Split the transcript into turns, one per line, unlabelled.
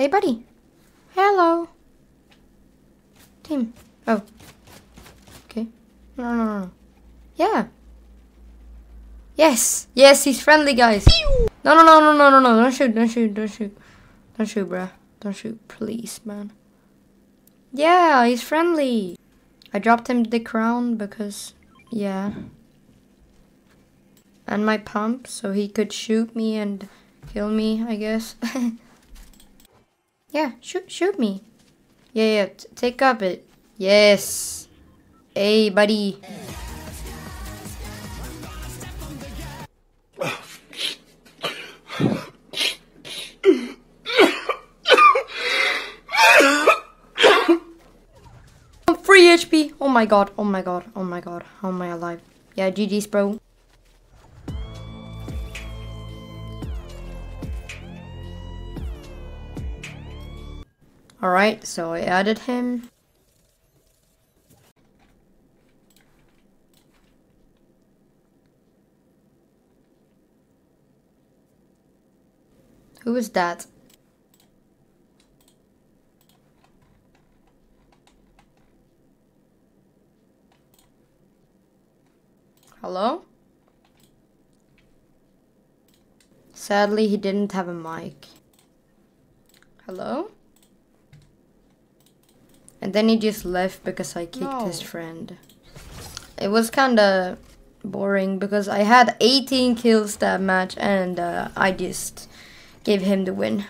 Hey, buddy. Hello. Team. Oh. Okay. No, no, no, no. Yeah. Yes. Yes, he's friendly, guys. No, no, no, no, no, no, no. Don't shoot. Don't shoot. Don't shoot. Don't shoot, bruh. Don't shoot. Please, man. Yeah, he's friendly. I dropped him the crown because, yeah. And my pump, so he could shoot me and kill me, I guess. yeah, shoot, shoot me. Yeah, yeah, take up it. Yes. Hey, buddy. I'm free HP. Oh my god. Oh my god. Oh my god. How am I alive? Yeah, GG's, bro. Alright, so I added him. Who is that? Hello? Sadly, he didn't have a mic. Hello? And then he just left because I kicked
No.
his friend. It was kinda boring because I had 18 kills that match and uh, I just gave him the win.